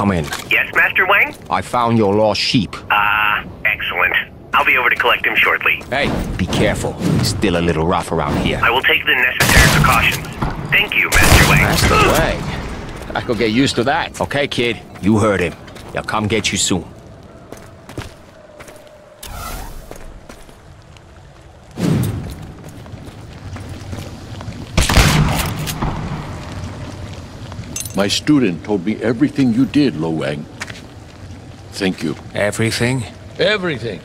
come in. Yes, Master Wang? I found your lost sheep. Ah, excellent. I'll be over to collect him shortly. Hey, be careful. It's still a little rough around here. I will take the necessary precautions. Thank you, Master Wang. The way. I could get used to that. Okay, kid. You heard him. He'll come get you soon. My student told me everything you did, Lo Wang. Thank you. Everything? Everything.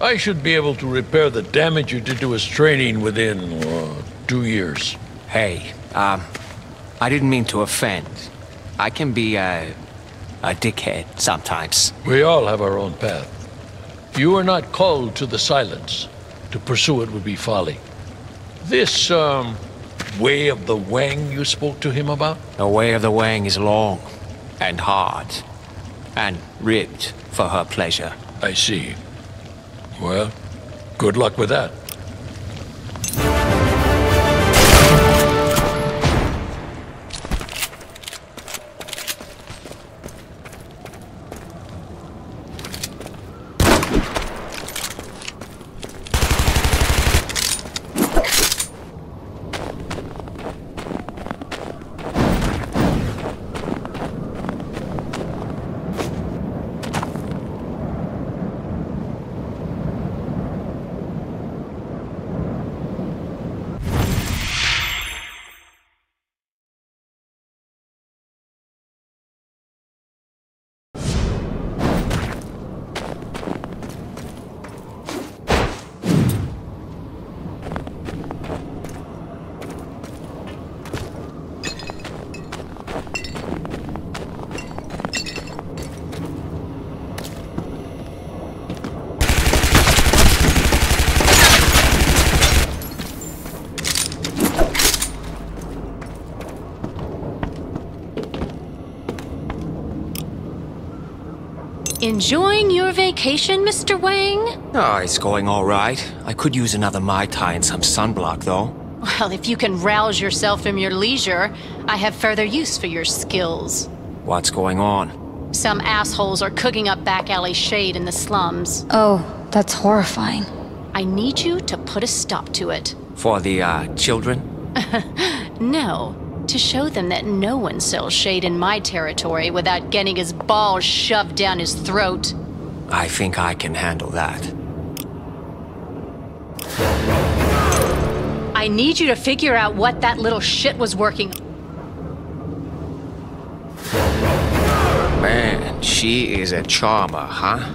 I should be able to repair the damage you did to his training within uh, two years. Hey, um, I didn't mean to offend. I can be a, a dickhead sometimes. We all have our own path. You are not called to the silence. To pursue it would be folly. This, um, way of the Wang you spoke to him about? The way of the Wang is long and hard and ribbed for her pleasure. I see. Well, good luck with that. Enjoying your vacation, Mr. Wang? Oh, it's going all right. I could use another Mai Tai and some sunblock, though. Well, if you can rouse yourself from your leisure, I have further use for your skills. What's going on? Some assholes are cooking up back alley shade in the slums. Oh, that's horrifying. I need you to put a stop to it. For the, uh, children? No, to show them that no one sells shade in my territory without getting his balls shoved down his throat. I think I can handle that. I need you to figure out what that little shit was working. Man, she is a charmer, huh?